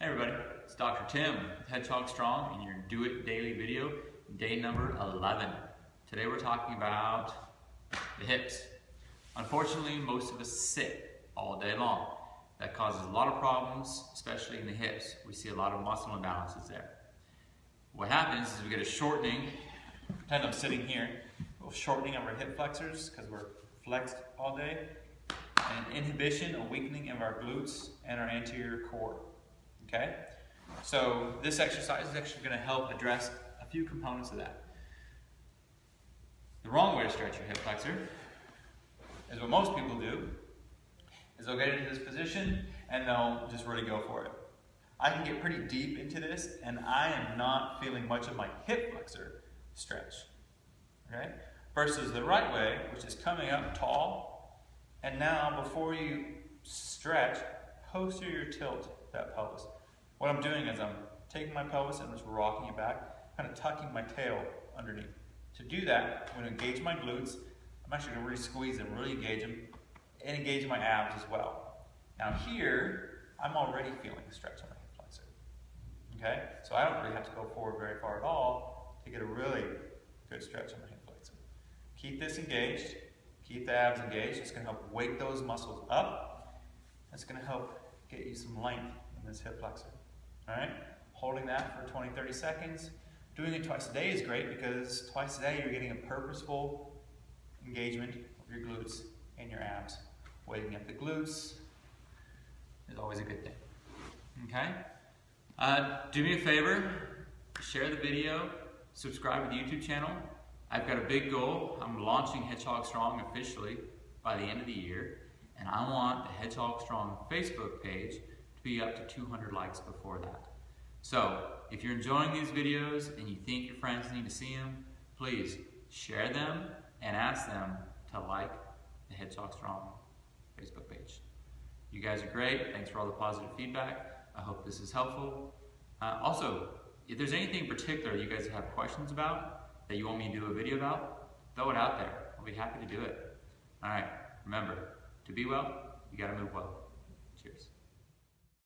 Hey everybody, it's Dr. Tim with Hedgehog Strong in your Do It Daily video, day number 11. Today we're talking about the hips. Unfortunately, most of us sit all day long. That causes a lot of problems, especially in the hips. We see a lot of muscle imbalances there. What happens is we get a shortening, pretend I'm sitting here, a shortening of our hip flexors because we're flexed all day, and an inhibition, a weakening of our glutes and our anterior core. Okay? So this exercise is actually going to help address a few components of that. The wrong way to stretch your hip flexor is what most people do, is they'll get into this position and they'll just really go for it. I can get pretty deep into this and I am not feeling much of my hip flexor stretch. Okay? Versus the right way, which is coming up tall, and now before you stretch, posterior tilt that pelvis. What I'm doing is I'm taking my pelvis and just rocking it back, kind of tucking my tail underneath. To do that, I'm going to engage my glutes. I'm actually going to really squeeze them, really engage them, and engage my abs as well. Now here, I'm already feeling a stretch on my hip flexor. Okay? So I don't really have to go forward very far at all to get a really good stretch on my hip flexor. Keep this engaged. Keep the abs engaged. It's going to help wake those muscles up. It's going to help get you some length in this hip flexor. All right? Holding that for 20, 30 seconds. Doing it twice a day is great because twice a day you're getting a purposeful engagement of your glutes and your abs. Waking up the glutes is always a good thing. Okay? Uh, do me a favor, share the video, subscribe to the YouTube channel. I've got a big goal. I'm launching Hedgehog Strong officially by the end of the year, and I want the Hedgehog Strong Facebook page be up to 200 likes before that. So if you're enjoying these videos and you think your friends need to see them, please share them and ask them to like the Hedgehog Strong Facebook page. You guys are great. Thanks for all the positive feedback. I hope this is helpful. Uh, also, if there's anything in particular you guys have questions about that you want me to do a video about, throw it out there. I'll be happy to do it. All right, remember, to be well, you got to move well. Cheers.